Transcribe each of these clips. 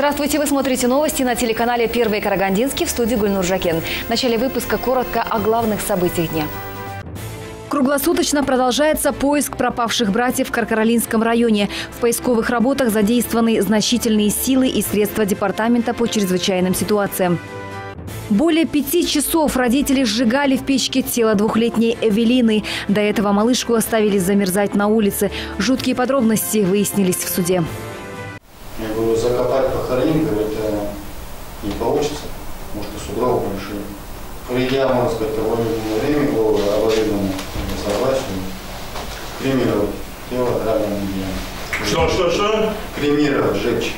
Здравствуйте, вы смотрите новости на телеканале «Первый Карагандинский» в студии Гульнур Жакен. В начале выпуска коротко о главных событиях дня. Круглосуточно продолжается поиск пропавших братьев в Каркаролинском районе. В поисковых работах задействованы значительные силы и средства департамента по чрезвычайным ситуациям. Более пяти часов родители сжигали в печке тело двухлетней Эвелины. До этого малышку оставили замерзать на улице. Жуткие подробности выяснились в суде. Я говорю, закопать, похоронить, говорит, не получится. Может, и сугробы большие. Придя, можно сказать, довольно время по аварийному согласию, кремировать тело травяным делом. Что, что, что? Кремировать, сжечь.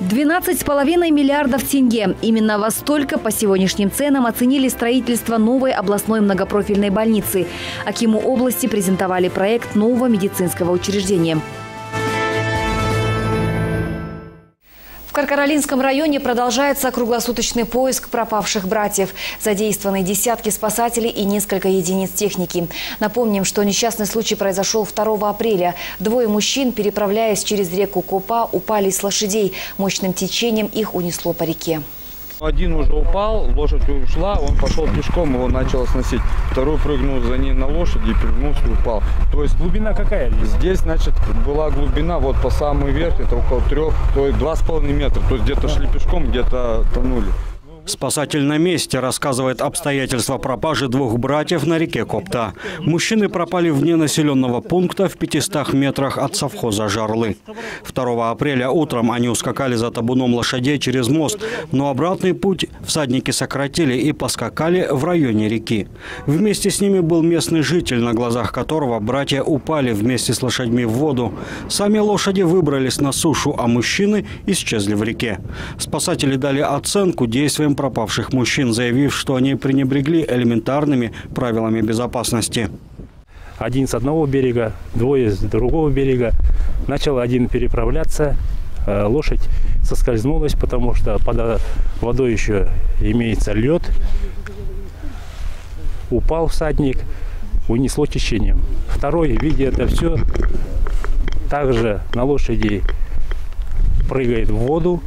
12,5 миллиардов тенге. Именно во столько по сегодняшним ценам оценили строительство новой областной многопрофильной больницы. Акиму области презентовали проект нового медицинского учреждения. Каркаролинском районе продолжается круглосуточный поиск пропавших братьев. Задействованы десятки спасателей и несколько единиц техники. Напомним, что несчастный случай произошел 2 апреля. Двое мужчин, переправляясь через реку Копа, упали с лошадей. Мощным течением их унесло по реке. Один уже упал, лошадь ушла, он пошел пешком, его начало сносить. Второй прыгнул за ней на лошади, перегнулся и упал. То есть глубина какая здесь? Здесь, значит, была глубина вот по самый верх, это около трех, то есть два с половиной метра. То есть где-то шли пешком, где-то тонули. Спасатель на месте рассказывает обстоятельства пропажи двух братьев на реке Копта. Мужчины пропали вне населенного пункта в 500 метрах от совхоза Жарлы. 2 апреля утром они ускакали за табуном лошадей через мост, но обратный путь всадники сократили и поскакали в районе реки. Вместе с ними был местный житель, на глазах которого братья упали вместе с лошадьми в воду. Сами лошади выбрались на сушу, а мужчины исчезли в реке. Спасатели дали оценку действиям пропавших мужчин, заявив, что они пренебрегли элементарными правилами безопасности. Один с одного берега, двое с другого берега. Начал один переправляться, э, лошадь соскользнулась, потому что под водой еще имеется лед. Упал всадник, унесло течением. Второй, видя это все, также на лошади прыгает в воду,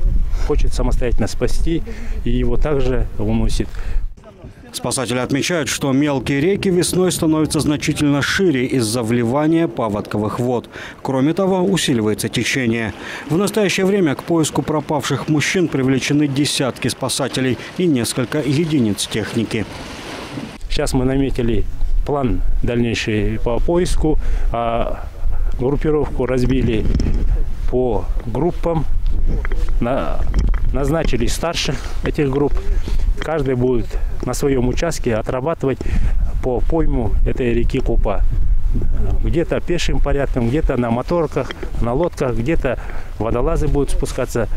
хочет самостоятельно спасти, и его также уносит. Спасатели отмечают, что мелкие реки весной становятся значительно шире из-за вливания паводковых вод. Кроме того, усиливается течение. В настоящее время к поиску пропавших мужчин привлечены десятки спасателей и несколько единиц техники. Сейчас мы наметили план дальнейший по поиску, а группировку разбили по группам, на, назначили старших этих групп. Каждый будет на своем участке отрабатывать по пойму этой реки Купа. Где-то пешим порядком, где-то на моторках, на лодках, где-то водолазы будут спускаться.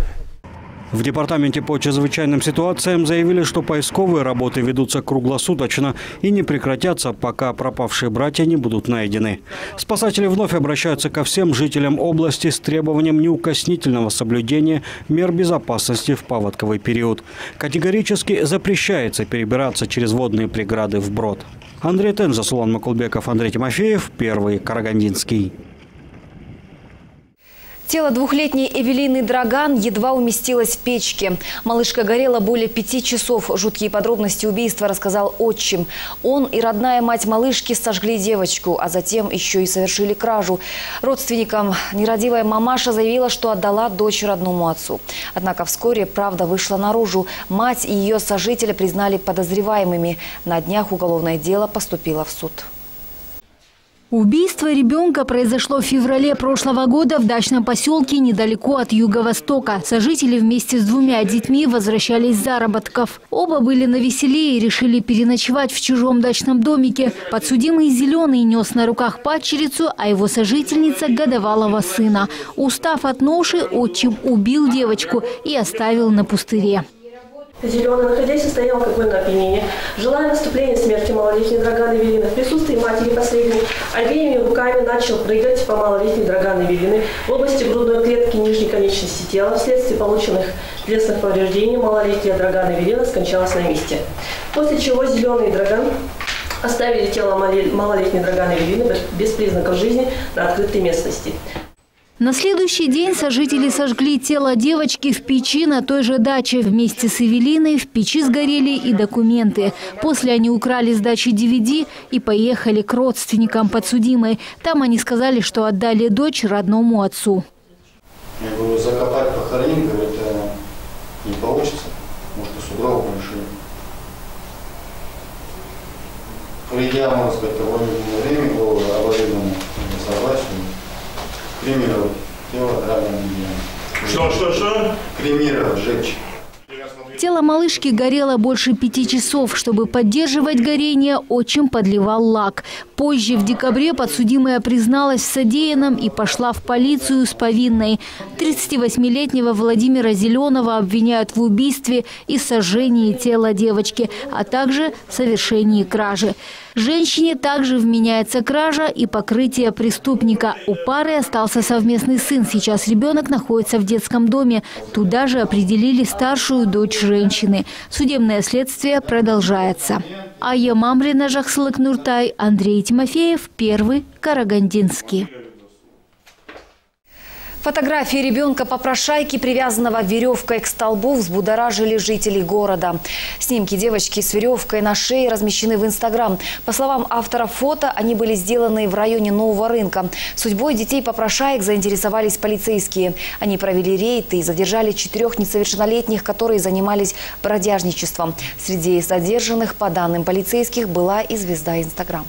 В департаменте по чрезвычайным ситуациям заявили, что поисковые работы ведутся круглосуточно и не прекратятся, пока пропавшие братья не будут найдены. Спасатели вновь обращаются ко всем жителям области с требованием неукоснительного соблюдения мер безопасности в паводковый период. Категорически запрещается перебираться через водные преграды вброд. Андрей Тенза, Сулан Макулбеков, Андрей Тимофеев, Первый Карагандинский. Тело двухлетней Эвелины Драган едва уместилось в печке. Малышка горела более пяти часов. Жуткие подробности убийства рассказал отчим. Он и родная мать малышки сожгли девочку, а затем еще и совершили кражу. Родственникам нерадивая мамаша заявила, что отдала дочь родному отцу. Однако вскоре правда вышла наружу. Мать и ее сожителя признали подозреваемыми. На днях уголовное дело поступило в суд. Убийство ребенка произошло в феврале прошлого года в дачном поселке недалеко от юго-востока. Сожители вместе с двумя детьми возвращались с заработков. Оба были на веселе и решили переночевать в чужом дачном домике. Подсудимый Зеленый нес на руках падчерицу, а его сожительница – годовалого сына. Устав от ноши, отчим убил девочку и оставил на пустыре. Зеленый, находясь в состоянии алкогольного опьянения, желая наступления смерти малолетней Драганы Велины, в присутствии матери последней, обеими руками начал прыгать по малолетней Драганы Велины в области грудной клетки нижней конечности тела. Вследствие полученных телесных повреждений малолетняя Драгана Велина скончалась на месте. После чего Зеленый Драган оставили тело малолетней Драганы Велины без признаков жизни на открытой местности. На следующий день сожители сожгли тело девочки в печи на той же даче. Вместе с Эвелиной в печи сгорели и документы. После они украли с дачи DVD и поехали к родственникам подсудимой. Там они сказали, что отдали дочь родному отцу. Я говорю, закопать похоронить, говорю, это не получится. Может, и сугробы большие. Придя, можно сказать, того время по аварийному согласию, кремировать тело драным Что, что, что? Кремировать, сжечь. Тело малышки горело больше пяти часов. Чтобы поддерживать горение, отчим подливал лак. Позже, в декабре, подсудимая призналась в содеянном и пошла в полицию с повинной. 38-летнего Владимира Зеленого обвиняют в убийстве и сожжении тела девочки, а также совершении кражи. Женщине также вменяется кража и покрытие преступника. У пары остался совместный сын. Сейчас ребенок находится в детском доме. Туда же определили старшую дочь женщины. Судебное следствие продолжается. Ая Мамрина, Жахсылык Нуртай, Андрей Тимофеев, Первый, Карагандинский. Фотографии ребенка попрошайки, привязанного веревкой к столбу, взбудоражили жителей города. Снимки девочки с веревкой на шее размещены в Инстаграм. По словам автора фото, они были сделаны в районе Нового рынка. Судьбой детей попрошаек заинтересовались полицейские. Они провели рейд и задержали четырех несовершеннолетних, которые занимались бродяжничеством. Среди задержанных, по данным полицейских, была и звезда Инстаграм.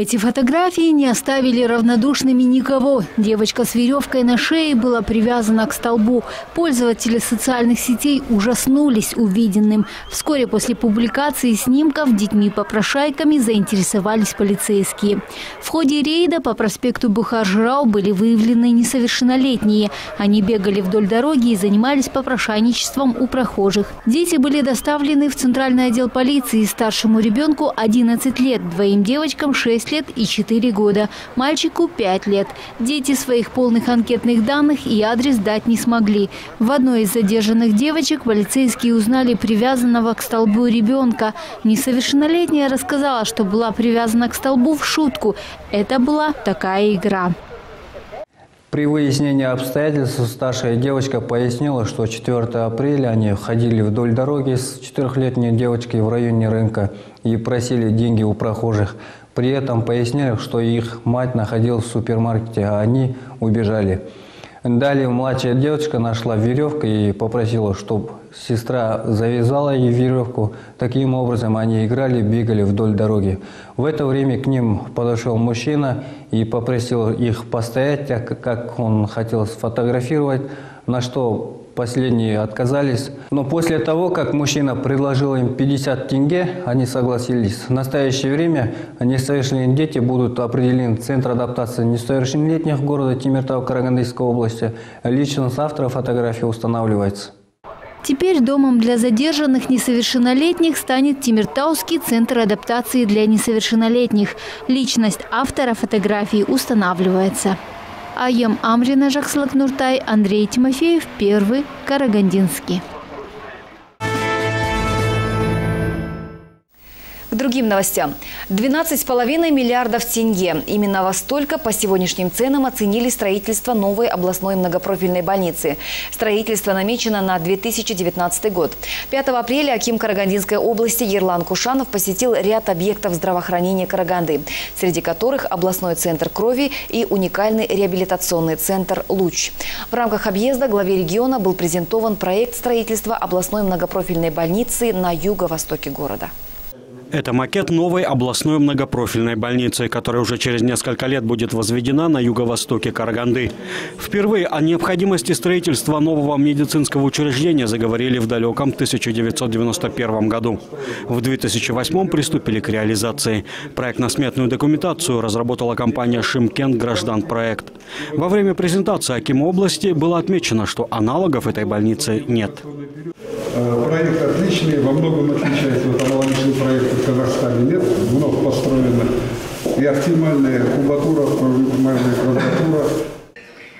Эти фотографии не оставили равнодушными никого. Девочка с веревкой на шее была привязана к столбу. Пользователи социальных сетей ужаснулись увиденным. Вскоре после публикации снимков детьми-попрошайками заинтересовались полицейские. В ходе рейда по проспекту Бухар-Жрау были выявлены несовершеннолетние. Они бегали вдоль дороги и занимались попрошайничеством у прохожих. Дети были доставлены в Центральный отдел полиции. Старшему ребенку 11 лет, двоим девочкам 6 6 лет и 4 года, мальчику 5 лет. Дети своих полных анкетных данных и адрес дать не смогли. В одной из задержанных девочек полицейские узнали привязанного к столбу ребенка. Несовершеннолетняя рассказала, что была привязана к столбу в шутку. Это была такая игра. При выяснении обстоятельств старшая девочка пояснила, что 4 апреля они ходили вдоль дороги с четырехлетней девочкой в районе рынка и просили деньги у прохожих. При этом пояснили, что их мать находилась в супермаркете, а они убежали. Далее младшая девочка нашла веревку и попросила, чтобы сестра завязала ей веревку. Таким образом они играли, бегали вдоль дороги. В это время к ним подошел мужчина и попросил их постоять, как он хотел сфотографировать, на что Последние отказались. Но после того, как мужчина предложил им 50 тенге, они согласились. В настоящее время несовершеннолетние дети будут определены в Центр адаптации несовершеннолетних города Тимиртау Карагандинской области. Личность автора фотографии устанавливается. Теперь домом для задержанных несовершеннолетних станет Тимиртауский центр адаптации для несовершеннолетних. Личность автора фотографии устанавливается. Аем Амрина Жаксылык Нуртай, Андрей Тимофеев, Первый, Карагандинский. К другим новостям. 12,5 миллиардов тенге. Именно во столько по сегодняшним ценам оценили строительство новой областной многопрофильной больницы. Строительство намечено на 2019 год. 5 апреля Аким Карагандинской области Ерлан Кушанов посетил ряд объектов здравоохранения Караганды, среди которых областной центр крови и уникальный реабилитационный центр «Луч». В рамках объезда главе региона был презентован проект строительства областной многопрофильной больницы на юго-востоке города. Это макет новой областной многопрофильной больницы, которая уже через несколько лет будет возведена на юго-востоке Караганды. Впервые о необходимости строительства нового медицинского учреждения заговорили в далеком 1991 году. В 2008 приступили к реализации. Проектно-сметную документацию разработала компания «Шимкент Граждан Проект». Во время презентации Акима области было отмечено, что аналогов этой больницы нет. Э, проект отличный, во многом отличается от аналогичных проектов в Казахстане. Нет, вновь построена и оптимальная кубатура, оптимальная квадратура.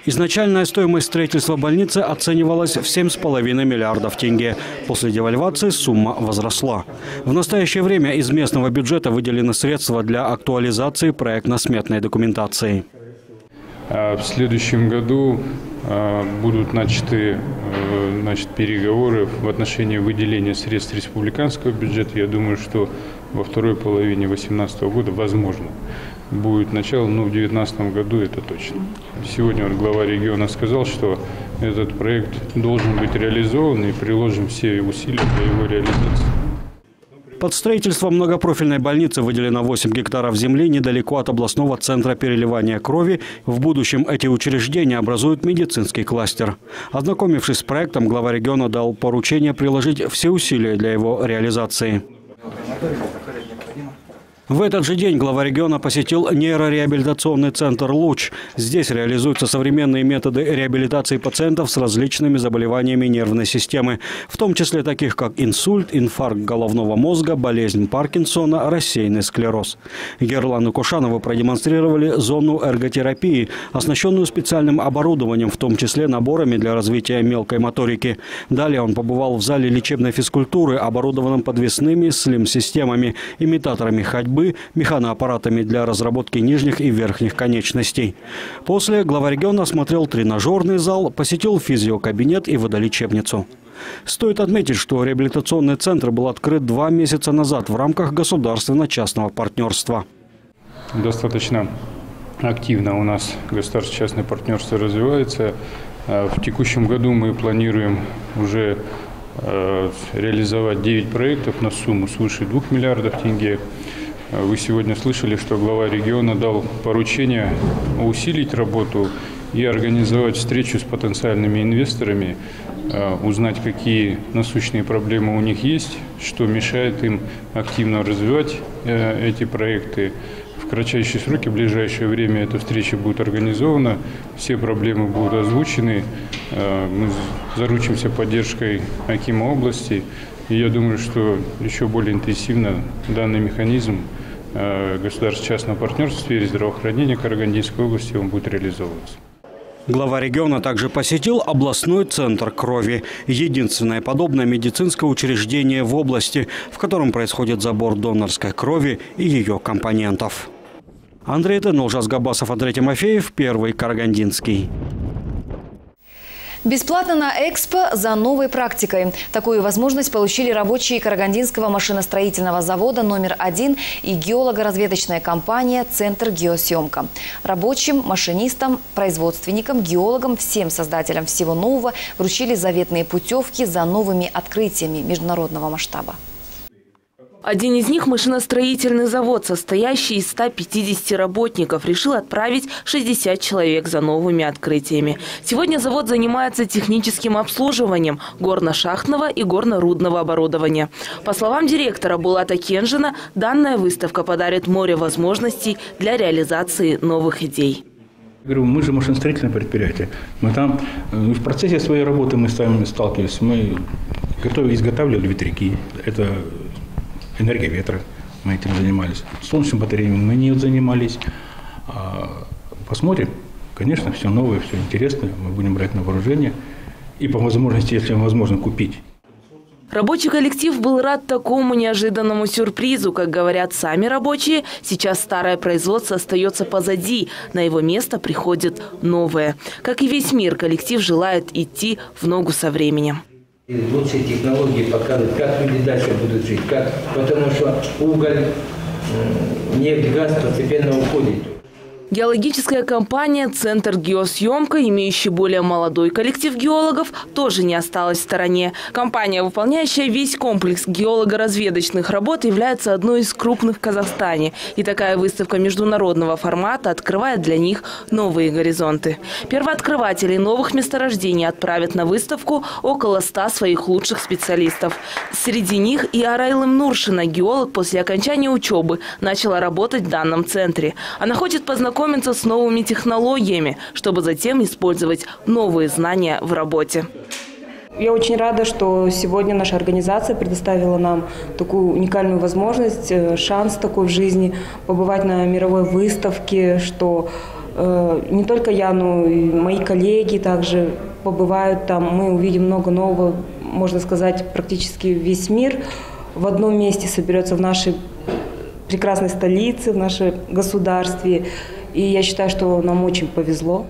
Изначальная стоимость строительства больницы оценивалась в 7,5 миллиардов тенге. После девальвации сумма возросла. В настоящее время из местного бюджета выделены средства для актуализации проектно-сметной документации. А в следующем году а, будут начаты э, значит, переговоры в отношении выделения средств республиканского бюджета. Я думаю, что во второй половине 2018 года возможно будет начало, ну, в 2019 году это точно. Сегодня вот глава региона сказал, что этот проект должен быть реализован и приложим все усилия для его реализации. Под строительство многопрофильной больницы выделено 8 гектаров земли недалеко от областного центра переливания крови. В будущем эти учреждения образуют медицинский кластер. Ознакомившись с проектом, глава региона дал поручение приложить все усилия для его реализации. В этот же день глава региона посетил нейрореабилитационный центр «Луч». Здесь реализуются современные методы реабилитации пациентов с различными заболеваниями нервной системы, в том числе таких как инсульт, инфаркт головного мозга, болезнь Паркинсона, рассеянный склероз. Герлану Кушанову продемонстрировали зону эрготерапии, оснащенную специальным оборудованием, в том числе наборами для развития мелкой моторики. Далее он побывал в зале лечебной физкультуры, оборудованном подвесными слим-системами, имитаторами ходьбы, ходьбы, механоаппаратами для разработки нижних и верхних конечностей. После глава региона осмотрел тренажерный зал, посетил физиокабинет и водолечебницу. Стоит отметить, что реабилитационный центр был открыт два месяца назад в рамках государственно-частного партнерства. Достаточно активно у нас государственно-частное партнерство развивается. А в текущем году мы планируем уже э, реализовать 9 проектов на сумму свыше 2 миллиардов тенге. Вы сегодня слышали, что глава региона дал поручение усилить работу и организовать встречу с потенциальными инвесторами, э, узнать, какие насущные проблемы у них есть, что мешает им активно развивать э, эти проекты. В кратчайшие сроки, в ближайшее время эта встреча будет организована, все проблемы будут озвучены, э, мы заручимся поддержкой Акима области, и я думаю, что еще более интенсивно данный механизм государственно-частного партнерства в сфере здравоохранения Карагандинской области он будет реализовываться. Глава региона также посетил областной центр крови. Единственное подобное медицинское учреждение в области, в котором происходит забор донорской крови и ее компонентов. Андрей Тенул, Габасов, Андрей Тимофеев, Первый Карагандинский. Бесплатно на Экспо за новой практикой. Такую возможность получили рабочие Карагандинского машиностроительного завода номер один и геолого-разведочная компания «Центр геосъемка». Рабочим, машинистам, производственникам, геологам, всем создателям всего нового вручили заветные путевки за новыми открытиями международного масштаба. Один из них – машиностроительный завод, состоящий из 150 работников, решил отправить 60 человек за новыми открытиями. Сегодня завод занимается техническим обслуживанием горно-шахтного и горно-рудного оборудования. По словам директора Булата Кенжина, данная выставка подарит море возможностей для реализации новых идей. Говорю, мы же машиностроительное предприятие. Мы там э, в процессе своей работы мы с вами сталкивались. Мы готовили, изготавливали ветряки. Это энергия ветра, мы этим занимались. Солнечными батареями мы не занимались. А, посмотрим. Конечно, все новое, все интересное. Мы будем брать на вооружение. И по возможности, если возможно, купить. Рабочий коллектив был рад такому неожиданному сюрпризу. Как говорят сами рабочие, сейчас старое производство остается позади. На его место приходит новое. Как и весь мир, коллектив желает идти в ногу со временем. Лучшие технологии показывают, как люди дальше будут жить. Как, потому что уголь, нефть, газ постепенно уходит. Геологическая компания «Центр геосъемка», имеющая более молодой коллектив геологов, тоже не осталась в стороне. Компания, выполняющая весь комплекс геолого-разведочных работ, является одной из крупных в Казахстане. И такая выставка международного формата открывает для них новые горизонты. Первооткрыватели новых месторождений отправят на выставку около ста своих лучших специалистов. Среди них и Арайлым Нуршина, геолог после окончания учебы, начала работать в данном центре. Она хочет познакомиться знакомиться с новыми технологиями, чтобы затем использовать новые знания в работе. Я очень рада, что сегодня наша организация предоставила нам такую уникальную возможность, э, шанс такой в жизни побывать на мировой выставке, что э, не только я, но и мои коллеги также побывают там. Мы увидим много нового, можно сказать, практически весь мир в одном месте соберется в нашей прекрасной столице, в нашем государстве. И я считаю, что нам очень повезло.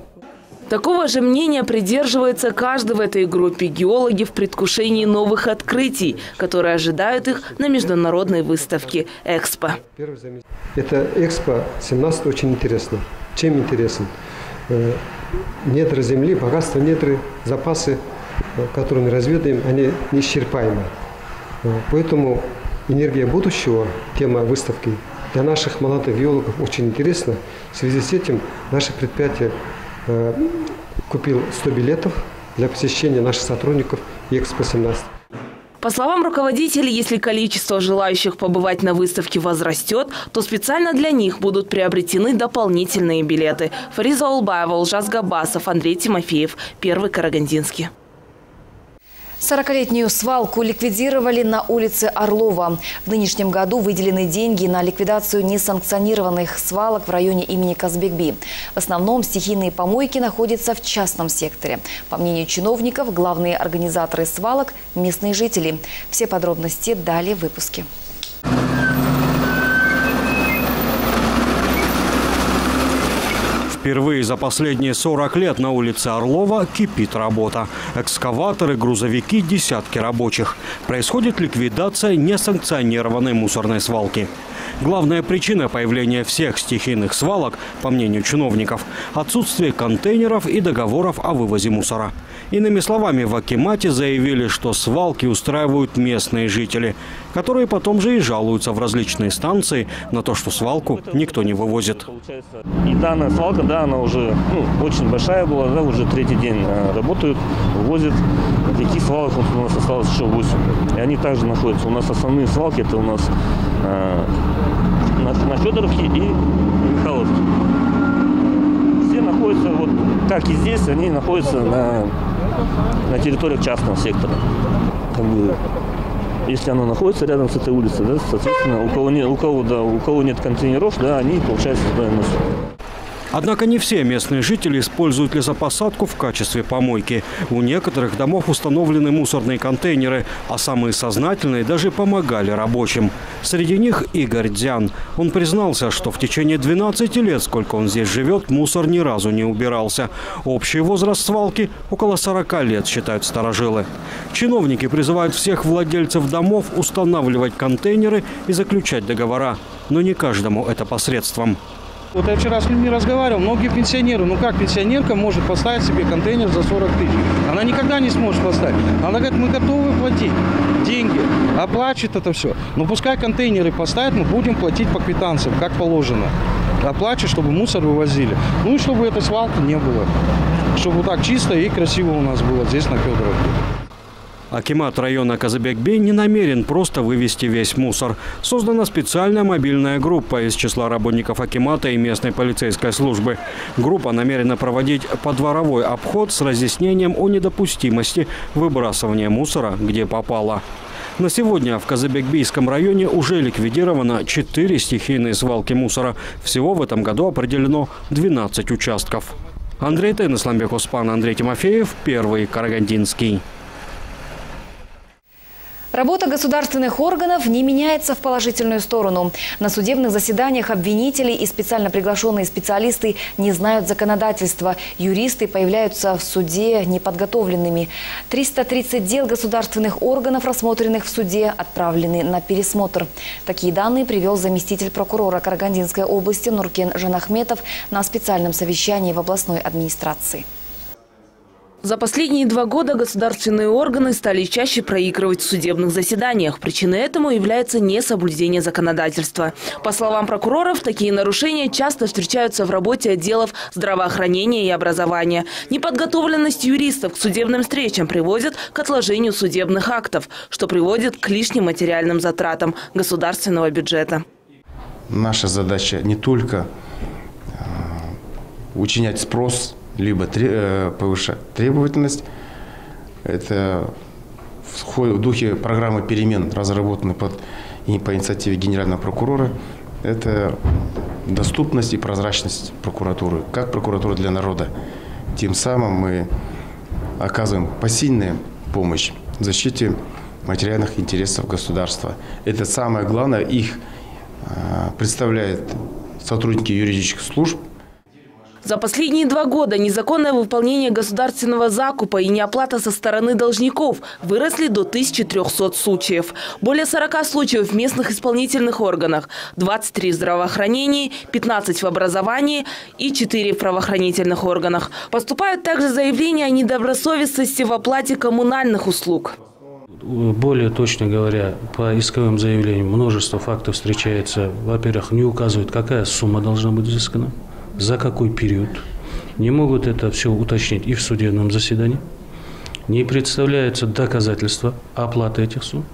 Такого же мнения придерживается каждый в этой группе геологи в предвкушении новых открытий, которые ожидают их на международной выставке «Экспо». Это «Экспо» 17 очень интересно. Чем интересен? Э, недра земли, богатство недры, запасы, э, которые мы разведаем, они неисчерпаемы. Э, поэтому энергия будущего, тема выставки, для наших молодых геологов очень интересна. В связи с этим наше предприятие Э, купил 100 билетов для посещения наших сотрудников Экспо-17. По словам руководителей, если количество желающих побывать на выставке возрастет, то специально для них будут приобретены дополнительные билеты. Фариза Улбаева, Улжас Габасов, Андрей Тимофеев. Первый Карагандинский. 40-летнюю свалку ликвидировали на улице Орлова. В нынешнем году выделены деньги на ликвидацию несанкционированных свалок в районе имени Казбекби. В основном стихийные помойки находятся в частном секторе. По мнению чиновников, главные организаторы свалок – местные жители. Все подробности далее в выпуске. Впервые за последние 40 лет на улице Орлова кипит работа. Экскаваторы, грузовики, десятки рабочих. Происходит ликвидация несанкционированной мусорной свалки. Главная причина появления всех стихийных свалок, по мнению чиновников, отсутствие контейнеров и договоров о вывозе мусора. Иными словами, в Акимате заявили, что свалки устраивают местные жители, которые потом же и жалуются в различные станции на то, что свалку никто не вывозит. И данная свалка, да, она уже ну, очень большая была, да, уже третий день э, работают, вывозят. Таких свалок у нас осталось еще 8. И они также находятся. У нас основные свалки, это у нас э, на, на Федоровке и Михайловке. Все находятся, вот как и здесь, они находятся на на территориях частного сектора. Как бы, если оно находится рядом с этой улицей, да, соответственно, у кого, не, у, кого, да, у кого нет контейнеров, да, они, получается, туда и носят. Однако не все местные жители используют лесопосадку в качестве помойки. У некоторых домов установлены мусорные контейнеры, а самые сознательные даже помогали рабочим. Среди них Игорь Дзян. Он признался, что в течение 12 лет, сколько он здесь живет, мусор ни разу не убирался. Общий возраст свалки – около 40 лет, считают старожилы. Чиновники призывают всех владельцев домов устанавливать контейнеры и заключать договора. Но не каждому это посредством. Вот я вчера с людьми разговаривал, многие пенсионеры, ну как пенсионерка может поставить себе контейнер за 40 тысяч? Она никогда не сможет поставить. Она говорит, мы готовы платить деньги, оплачивает это все. Но пускай контейнеры поставят, мы будем платить по квитанциям, как положено. Оплачивать, чтобы мусор вывозили. Ну и чтобы этой свалки не было. Чтобы вот так чисто и красиво у нас было здесь на Федоровке. Акимат района Казабекбей не намерен просто вывести весь мусор. Создана специальная мобильная группа из числа работников Акимата и местной полицейской службы. Группа намерена проводить подворовой обход с разъяснением о недопустимости выбрасывания мусора, где попало. На сегодня в Казабекбийском районе уже ликвидировано 4 стихийные свалки мусора. Всего в этом году определено 12 участков. Андрей Тен, Исламбек Успан, Андрей Тимофеев, Первый Карагандинский. Работа государственных органов не меняется в положительную сторону. На судебных заседаниях обвинители и специально приглашенные специалисты не знают законодательства. Юристы появляются в суде неподготовленными. 330 дел государственных органов, рассмотренных в суде, отправлены на пересмотр. Такие данные привел заместитель прокурора Карагандинской области Нуркен Жанахметов на специальном совещании в областной администрации. За последние два года государственные органы стали чаще проигрывать в судебных заседаниях. Причиной этому является несоблюдение законодательства. По словам прокуроров, такие нарушения часто встречаются в работе отделов здравоохранения и образования. Неподготовленность юристов к судебным встречам приводит к отложению судебных актов, что приводит к лишним материальным затратам государственного бюджета. Наша задача не только э, учинять спрос либо э, повышать требовательность. Это в духе программы перемен, разработанной под, и по инициативе генерального прокурора. Это доступность и прозрачность прокуратуры, как прокуратура для народа. Тем самым мы оказываем посильную помощь в защите материальных интересов государства. Это самое главное. Их э, представляют сотрудники юридических служб, За последние два года незаконное выполнение государственного закупа и неоплата со стороны должников выросли до 1300 случаев. Более 40 случаев в местных исполнительных органах, 23 в здравоохранении, 15 в образовании и 4 в правоохранительных органах. Поступают также заявления о недобросовестности в оплате коммунальных услуг. Более точно говоря, по исковым заявлениям множество фактов встречается. Во-первых, не указывают, какая сумма должна быть взыскана, за какой период. Не могут это все уточнить и в судебном заседании. Не представляются доказательства оплаты этих сумм.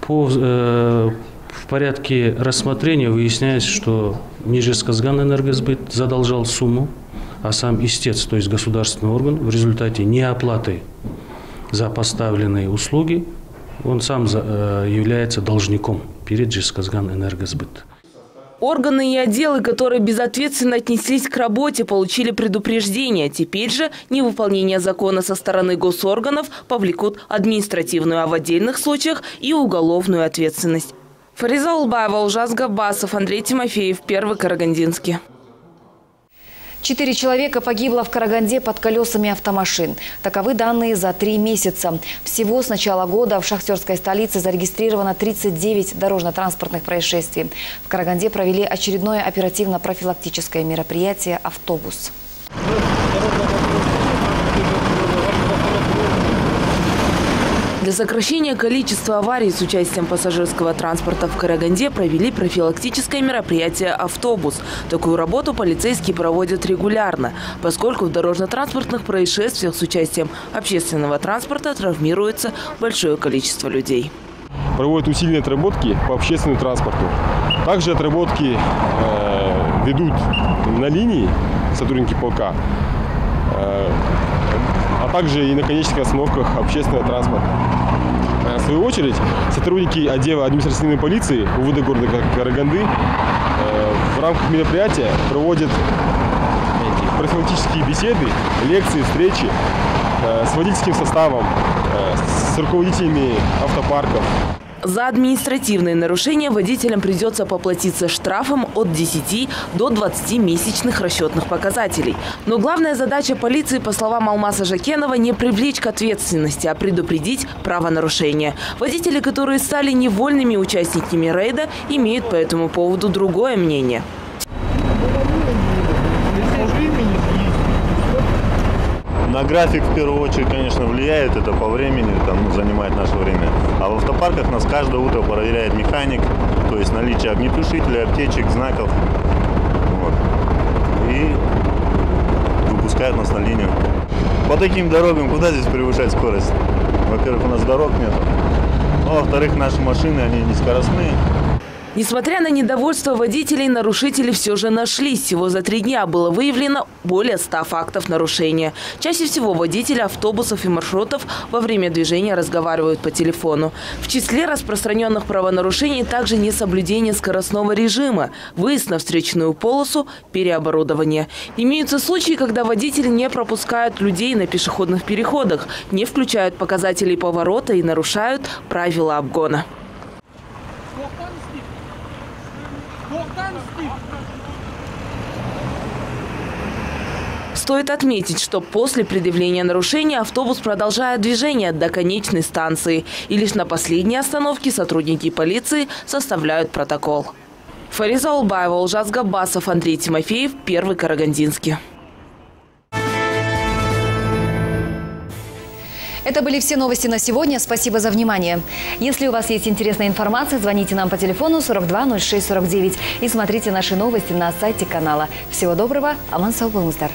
По, э, в порядке рассмотрения выясняется, что Нижесказган энергосбыт задолжал сумму, а сам истец, то есть государственный орган, в результате неоплаты за поставленные услуги, он сам э, является должником перед Жесказган Энергосбыт. Органы и отделы, которые безответственно отнеслись к работе, получили предупреждение. Теперь же невыполнение закона со стороны госорганов повлекут административную, а в отдельных случаях и уголовную ответственность. Фариза Улбаева, Ужас Габасов, Андрей Тимофеев, Первый Карагандинский. Четыре человека погибло в Караганде под колесами автомашин. Таковы данные за три месяца. Всего с начала года в шахтерской столице зарегистрировано 39 дорожно-транспортных происшествий. В Караганде провели очередное оперативно-профилактическое мероприятие «Автобус». Для сокращения количества аварий с участием пассажирского транспорта в Караганде провели профилактическое мероприятие «Автобус». Такую работу полицейские проводят регулярно, поскольку в дорожно-транспортных происшествиях с участием общественного транспорта травмируется большое количество людей. Проводят усиленные отработки по общественному транспорту. Также отработки э, ведут на линии сотрудники полка. Э, также и на конечных остановках общественного транспорта. Э, в свою очередь, сотрудники отдела административной полиции УВД города Караганды э, в рамках мероприятия проводят профилактические беседы, лекции, встречи э, с водительским составом, с руководителями автопарков. За административные нарушения водителям придется поплатиться штрафом от 10 до 20 месячных расчетных показателей. Но главная задача полиции, по словам Алмаса Жакенова, не привлечь к ответственности, а предупредить правонарушения. Водители, которые стали невольными участниками рейда, имеют по этому поводу другое мнение. На график в первую очередь, конечно, влияет, это по времени, там занимает наше время. А в автопарках нас каждое утро проверяет механик, то есть наличие огнетушителей, аптечек, знаков. Вот. И выпускают нас на линию. По таким дорогам куда здесь превышать скорость? Во-первых, у нас дорог нет. Ну, во-вторых, наши машины, они не скоростные. Несмотря на недовольство водителей, нарушители все же нашлись. Всего за три дня было выявлено более 100 фактов нарушения. Чаще всего водители автобусов и маршрутов во время движения разговаривают по телефону. В числе распространенных правонарушений также несоблюдение скоростного режима, выезд на встречную полосу, переоборудование. Имеются случаи, когда водители не пропускают людей на пешеходных переходах, не включают показатели поворота и нарушают правила обгона. Стоит отметить, что после предъявления нарушения автобус продолжает движение до конечной станции. И лишь на последней остановке сотрудники полиции составляют протокол. Фариза Улбаева, Улжас Габасов, Андрей Тимофеев, Первый Карагандинский. Это были все новости на сегодня. Спасибо за внимание. Если у вас есть интересная информация, звоните нам по телефону 42 06 49 и смотрите наши новости на сайте канала. Всего доброго. Аман Саубалмустар.